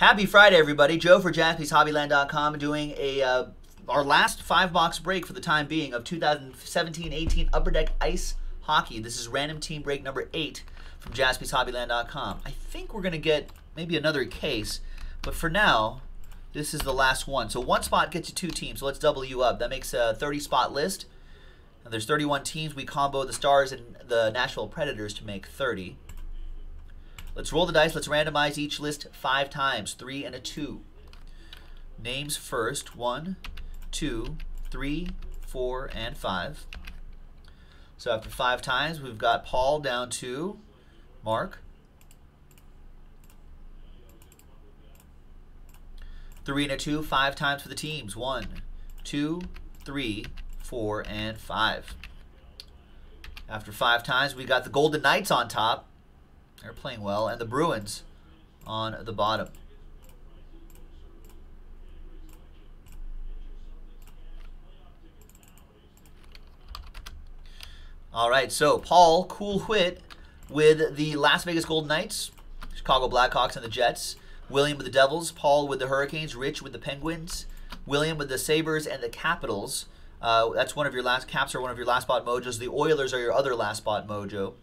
Happy Friday, everybody. Joe for JaspysHobbyland.com doing a uh, our last five box break for the time being of 2017-18 Upper Deck Ice Hockey. This is random team break number eight from JaspysHobbyland.com. I think we're gonna get maybe another case, but for now, this is the last one. So one spot gets you two teams. So let's double you up. That makes a 30 spot list. And there's 31 teams. We combo the Stars and the Nashville Predators to make 30. Let's roll the dice. Let's randomize each list five times. Three and a two. Names first. One, two, three, four, and five. So after five times, we've got Paul down to Mark. Three and a two, five times for the teams. One, two, three, four, and five. After five times, we got the Golden Knights on top. They're playing well. And the Bruins on the bottom. All right, so Paul Cool Whit with the Las Vegas Golden Knights, Chicago Blackhawks, and the Jets. William with the Devils, Paul with the Hurricanes, Rich with the Penguins, William with the Sabres and the Capitals. Uh, that's one of your last caps are one of your last spot mojos. The Oilers are your other last spot mojo.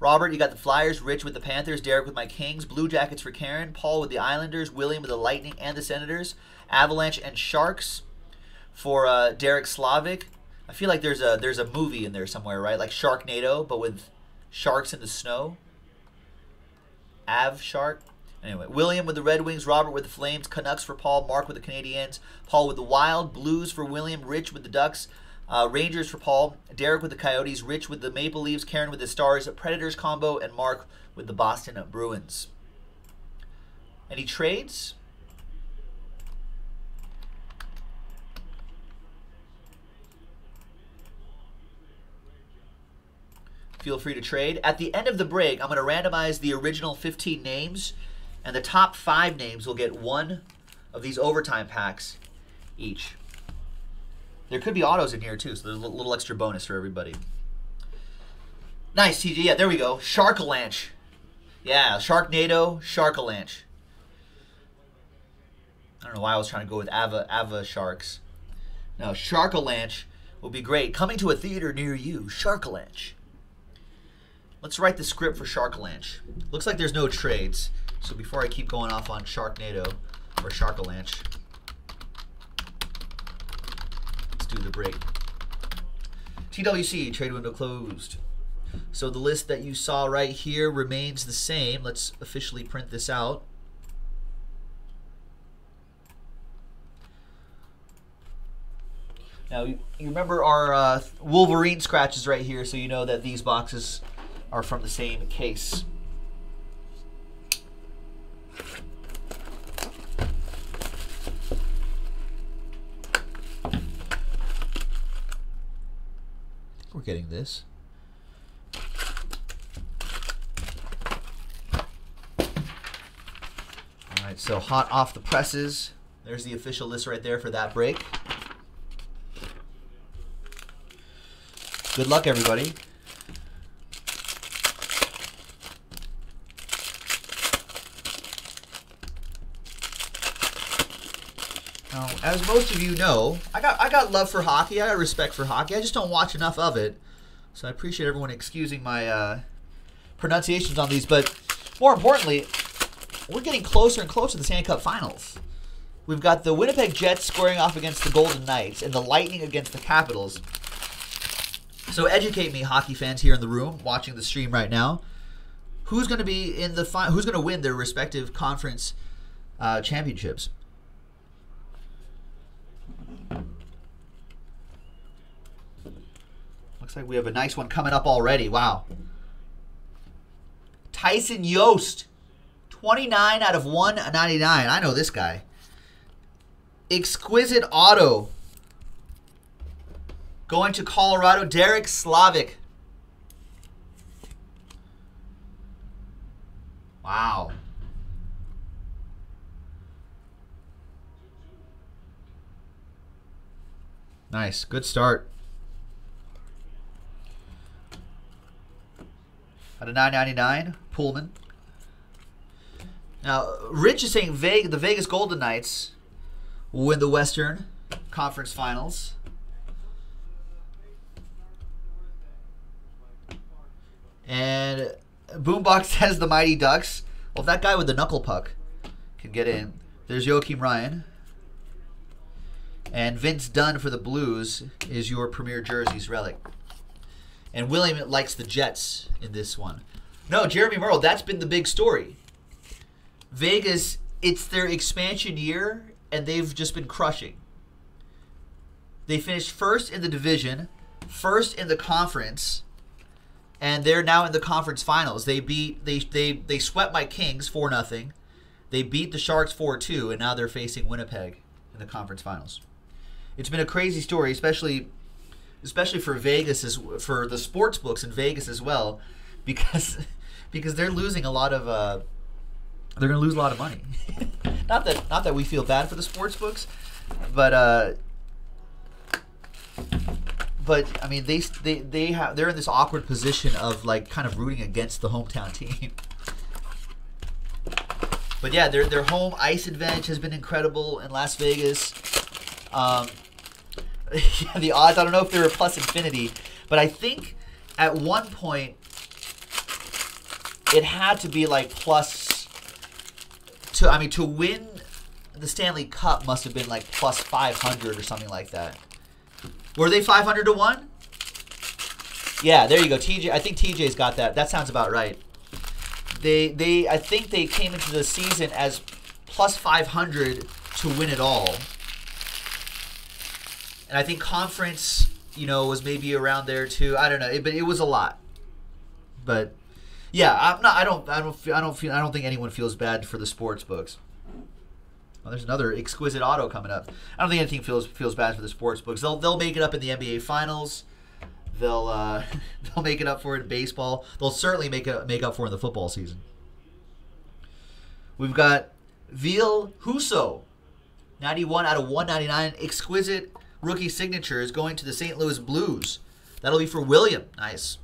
Robert, you got the Flyers, Rich with the Panthers, Derek with my Kings, Blue Jackets for Karen, Paul with the Islanders, William with the Lightning and the Senators, Avalanche and Sharks for uh, Derek Slavic. I feel like there's a there's a movie in there somewhere, right? Like Sharknado, but with sharks in the snow. Av Shark. Anyway, William with the Red Wings, Robert with the Flames, Canucks for Paul, Mark with the Canadiens, Paul with the Wild, Blues for William, Rich with the Ducks, uh, Rangers for Paul, Derek with the Coyotes, Rich with the Maple Leafs, Karen with the Stars, Predators combo, and Mark with the Boston Bruins. Any trades? Feel free to trade. At the end of the break, I'm going to randomize the original 15 names and the top five names will get one of these overtime packs each. There could be autos in here too, so there's a little extra bonus for everybody. Nice, TG. Yeah, there we go. Sharkalanche. Yeah, Sharknado, Sharkalanche. I don't know why I was trying to go with Ava Ava Sharks. No, Sharkalanche will be great. Coming to a theater near you, Sharkalanche. Let's write the script for Sharkalanche. Looks like there's no trades. So before I keep going off on Sharknado or Sharkalanche, the break. TWC, trade window closed. So the list that you saw right here remains the same. Let's officially print this out. Now, you remember our uh, Wolverine scratches right here, so you know that these boxes are from the same case. We're getting this. All right, so hot off the presses. There's the official list right there for that break. Good luck, everybody. Now, as most of you know, I got I got love for hockey. I got respect for hockey. I just don't watch enough of it. So I appreciate everyone excusing my uh, pronunciations on these. But more importantly, we're getting closer and closer to the Stanley Cup Finals. We've got the Winnipeg Jets squaring off against the Golden Knights and the Lightning against the Capitals. So educate me, hockey fans here in the room watching the stream right now. Who's going to be in the fi- Who's going to win their respective conference uh, championships? Looks like we have a nice one coming up already. Wow. Tyson Jost. 29 out of 199. I know this guy. Exquisite Auto. Going to Colorado, Derek Slavic. Wow. Nice. Good start. Out of 999, Pullman. Now, Rich is saying Vegas, the Vegas Golden Knights win the Western Conference Finals. And Boombox says the Mighty Ducks. Well, if that guy with the knuckle puck can get in, there's Joakim Ryan. And Vince Dunn for the Blues is your premier jerseys relic. And William likes the Jets in this one. No, Jeremy Merle, that's been the big story. Vegas, it's their expansion year, and they've just been crushing. They finished first in the division, first in the conference, and they're now in the conference finals. They beat they they they swept my Kings four nothing. They beat the Sharks four two, and now they're facing Winnipeg in the conference finals. It's been a crazy story, especially especially for Vegas as for the sports books in Vegas as well, because because they're losing a lot of uh, they're going to lose a lot of money. not that not that we feel bad for the sports books, but uh, but I mean they they they have they're in this awkward position of like kind of rooting against the hometown team. But yeah, their their home ice advantage has been incredible in Las Vegas. Um, the odds I don't know if they were plus infinity, but I think at one point it had to be like plus to I mean to win the Stanley Cup must have been like plus 500 or something like that. Were they 500 to 1? Yeah, there you go. TJ I think TJ's got that. That sounds about right. They they I think they came into the season as plus 500 to win it all. And I think conference, you know, was maybe around there too. I don't know, it, but it was a lot. But yeah, I'm not. I don't. I don't. Feel, I don't feel. I don't think anyone feels bad for the sports books. Well, there's another exquisite auto coming up. I don't think anything feels feels bad for the sports books. They'll they'll make it up in the NBA finals. They'll uh, they'll make it up for it in baseball. They'll certainly make it make up for it in the football season. We've got Ville Husso, 91 out of 199, exquisite rookie signature is going to the St. Louis Blues. That'll be for William. Nice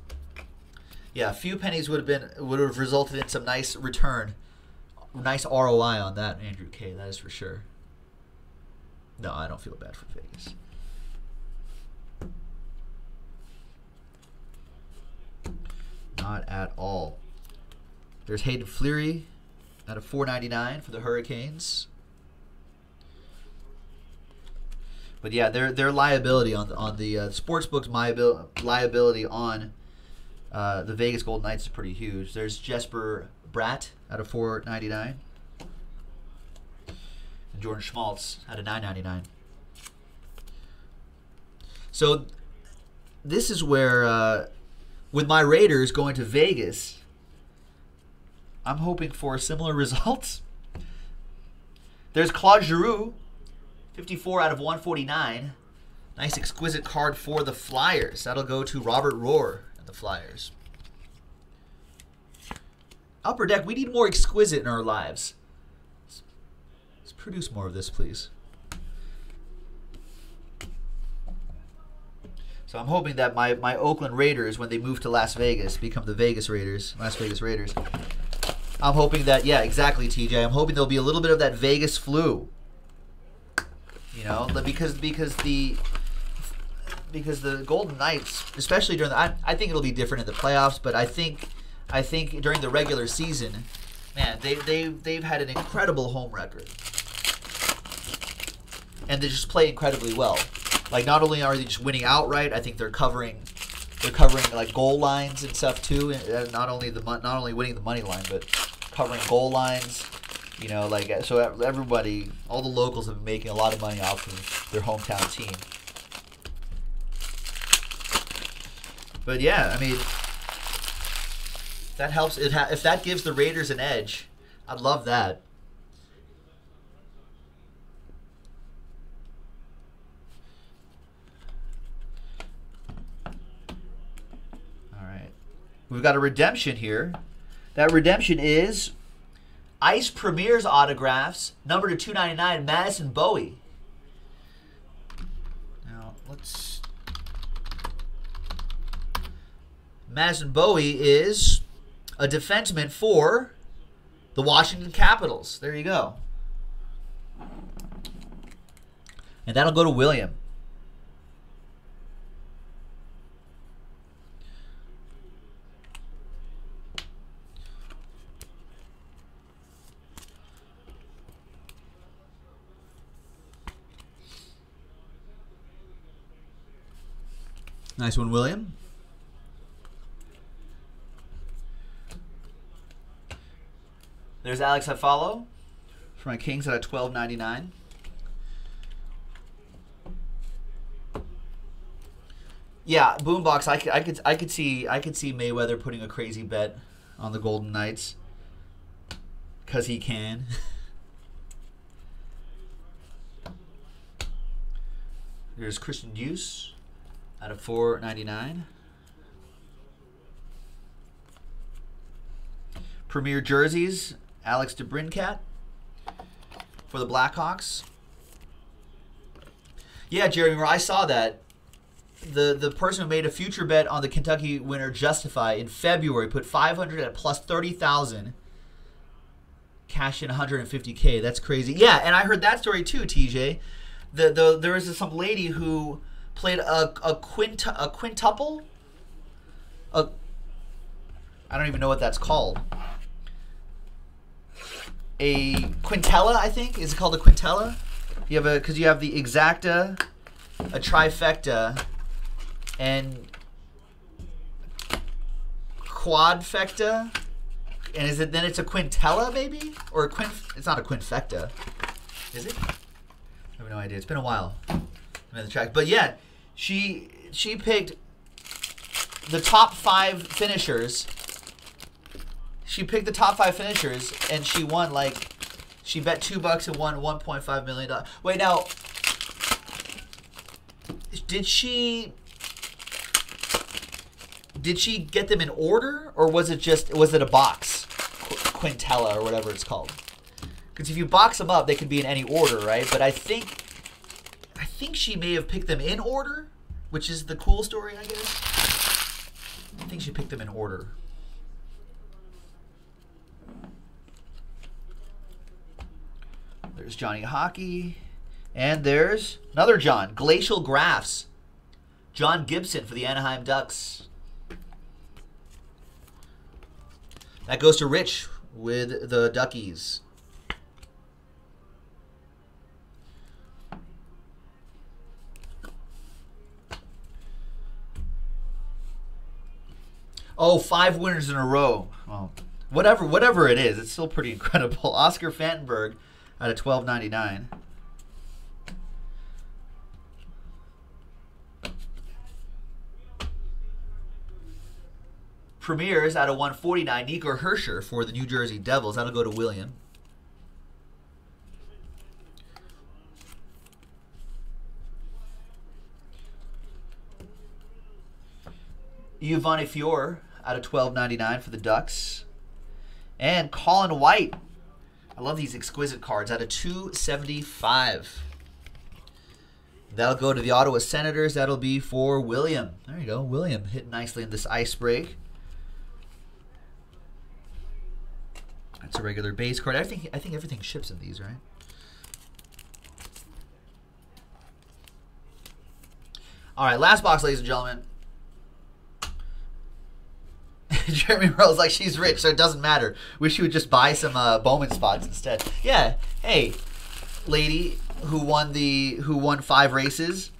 yeah, a few pennies would have been would have resulted in some nice return, nice ROI on that, Andrew K. That is for sure. No, I don't feel bad for Vegas. Not at all. There's Hayden Fleury out of 4.99 for the Hurricanes. But yeah, their their liability on on the uh, sportsbook's liability on uh, the Vegas Golden Knights is pretty huge. There's Jesper Bratt at a 4.99, and Jordan Schmaltz at a 9.99. So this is where, uh, with my Raiders going to Vegas, I'm hoping for similar results. There's Claude Giroux, 54 out of 149. Nice exquisite card for the Flyers. That'll go to Robert Rohr and the Flyers. Upper Deck, we need more exquisite in our lives. Let's, produce more of this, please. So I'm hoping that my, my Oakland Raiders, when they move to Las Vegas, become the Vegas Raiders, Las Vegas Raiders. I'm hoping that, yeah, exactly, TJ. I'm hoping there'll be a little bit of that Vegas flu. You know, because because the because the Golden Knights, especially during the, I, I think it'll be different in the playoffs, but I think, I think during the regular season, man, they they they've had an incredible home record, and they just play incredibly well. Like not only are they just winning outright, I think they're covering, they're covering like goal lines and stuff too, and not only the not only winning the money line, but covering goal lines. You know, like uh, so everybody, all the locals have been making a lot of money off of their hometown team. But yeah, I mean, that helps. It if that gives the Raiders an edge, I'd love that. All right, we've got a redemption here. That redemption is Ice Premier's autographs, number to 299, Madison Bowey. Now, let's Madison Bowey is a defenseman for The Washington Capitals. There you go. And that'll go to William. Nice one, William. There's Alex Iafallo for my Kings at a twelve ninety nine. Yeah, boombox. I could, I could, I could see, I could see Mayweather putting a crazy bet on the Golden Knights because he can. There's Christian Djoos out of four ninety nine. Premier jerseys, Alex DeBrincat for the Blackhawks. Yeah, Jeremy, I saw that. The the person who made a future bet on the Kentucky winner Justify in February put 500 at plus 30,000. Cash in 150k. That's crazy. Yeah, and I heard that story too, TJ. The the there was some lady who played a a quint a quintuple. A I don't even know what that's called a quintella, I think. Is it called a quintella? You have a because you have the exacta, a trifecta, and quadfecta. And is it then it's a quintella maybe or a quint? It's not a quinfecta, is it? I have no idea. It's been a while. The track, but yeah, she she picked the top five finishers she picked the top five finishers and she won like she bet two bucks and won 1.5 million dollars. Wait now, did she did she get them in order or was it just was it a box quintella or whatever it's called? Because if you box them up, they could be in any order, right? But I think I think she may have picked them in order, which is the cool story, I guess. I think she picked them in order. There's Johnny Hockey. And there's another John, Glacial Graphs. John Gibson for the Anaheim Ducks. That goes to Rich with the Duckies. Oh, five winners in a row. Well, whatever, whatever it is, it's still pretty incredible. Oscar Fantenberg out of twelve ninety nine. Premiers out of 149. Nico Hischier for the New Jersey Devils. That'll go to William. Giovanni Fiore out of 12.99 for the Ducks. And Colin White I love these exquisite cards. Out of 275. That'll go to the Ottawa Senators. That'll be for William. There you go. William hit nicely in this ice break. That's a regular base card. I think I think everything ships in these, right? All right, last box, ladies and gentlemen. Jeremy Rose like she's rich, so it doesn't matter. Wish you would just buy some uh, Bowman spots instead. Yeah, hey, lady who won the who won five races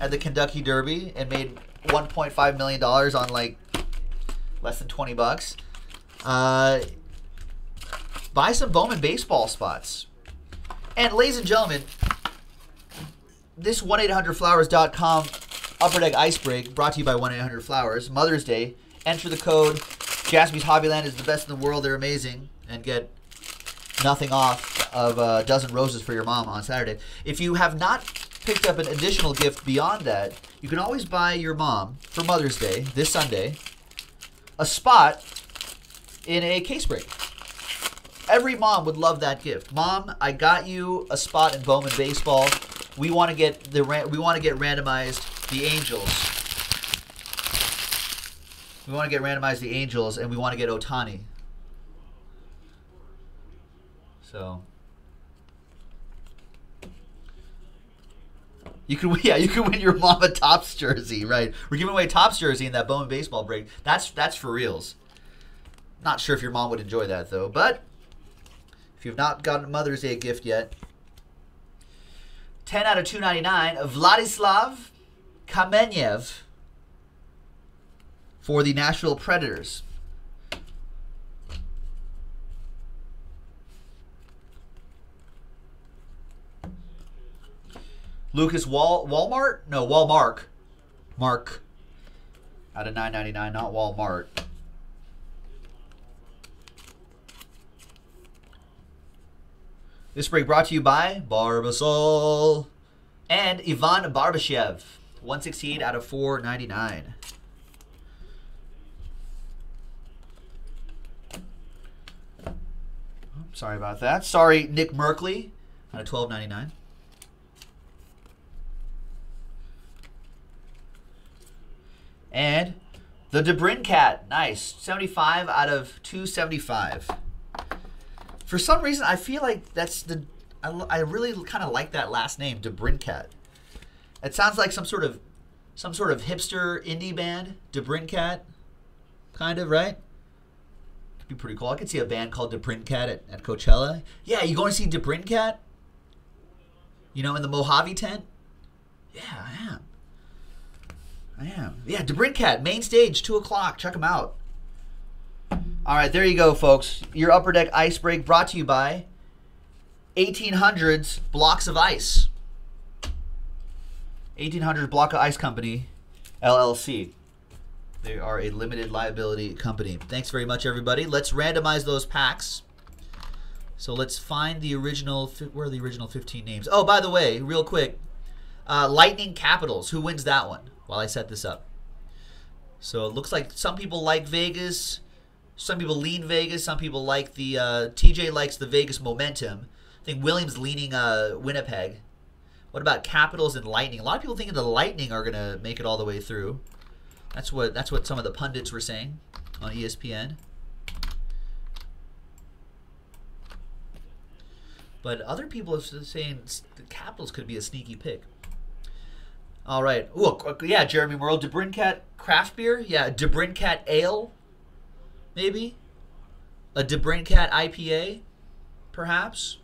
at the Kentucky Derby and made 1.5 million dollars on like less than 20 bucks. Uh, buy some Bowman baseball spots. And ladies and gentlemen, this 1-800-Flowers.com Upper Deck Ice Break brought to you by 1-800-Flowers. Mother's Day Enter the code. Jaspy's Hobbyland is the best in the world. They're amazing. And get nothing off of a dozen roses for your mom on Saturday. If you have not picked up an additional gift beyond that, you can always buy your mom for Mother's Day this Sunday a spot in a case break. Every mom would love that gift. Mom, I got you a spot in Bowman baseball. We want to get the we want to get randomized the Angels we want to get randomized the Angels, and we want to get Ohtani. So you can yeah you can win your mama Topps jersey right. We're giving away Topps jersey in that Bowman baseball break. That's that's for reals. Not sure if your mom would enjoy that though, but if you've not gotten a Mother's Day gift yet, 10 out of 299, Vladislav Kamenev for the Nashville Predators. Lucas Wal Walmart? No, Walmart. Mark. Out of 9.99, not Walmart. This break brought to you by Barbasol and Ivan Barbashev. 168 out of 499. Sorry about that. Sorry, Nick Merkley out of 1299. And the DeBrincat, nice. 75 out of 275. For some reason, I feel like that's the. I, I really kind of like that last name, DeBrincat. It sounds like some sort of some sort of hipster indie band, DeBrincat, kind of right. Be pretty cool. I could see a band called DeBrincat at, at Coachella. Yeah, you going to see DeBrincat? You know, in the Mojave tent. Yeah, I am. I am. Yeah, DeBrincat, main stage, two o'clock. Check them out. All right, there you go, folks. Your Upper Deck Ice Break brought to you by 1800s Blocks of Ice. 1800 Block of Ice Company, LLC. They are a limited liability company. Thanks very much, everybody. Let's randomize those packs. So let's find the original. Where are the original 15 names? Oh, by the way, real quick, uh, Lightning Capitals. Who wins that one? While I set this up. So it looks like some people like Vegas. Some people lean Vegas. Some people like the uh, TJ likes the Vegas momentum. I think Williams leaning uh, Winnipeg. What about Capitals and Lightning? A lot of people thinking the Lightning are gonna make it all the way through. That's what that's what some of the pundits were saying on ESPN. But other people are saying the Capitals could be a sneaky pick. All right. Ooh, yeah, Jeremy Merle, DeBrincat craft beer. Yeah, DeBrincat ale maybe a DeBrincat IPA, perhaps.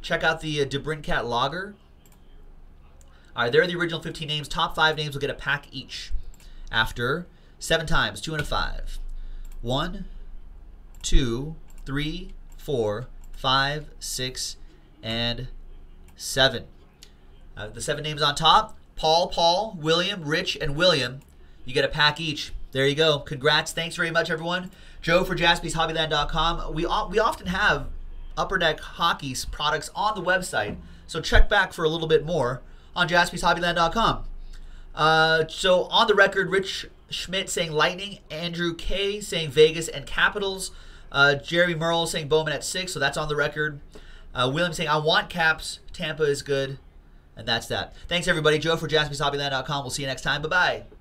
Check out the uh, DeBrincat Lager. All right, there are the original 15 names. Top five names will get a pack each. After seven times, two and a five. One, two, three, four, five, six, and seven. Uh, the seven names on top Paul, Paul, William, Rich, and William. You get a pack each. There you go. Congrats. Thanks very much, everyone. Joe for jaspyshobbyland.com. We, we often have Upper Deck Hockey's products on the website, so check back for a little bit more on jaspyshobbyland.com. Uh, so on the record, Rich Schmidt saying Lightning, Andrew K saying Vegas and Capitals, uh, Jeremy Merle saying Bowman at six, so that's on the record. Uh, William saying I want Caps, Tampa is good, and that's that. Thanks everybody. Joe for jaspyshobbyland.com. We'll see you next time. Bye bye.